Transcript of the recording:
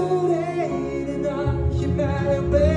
ultimately and I det dig denna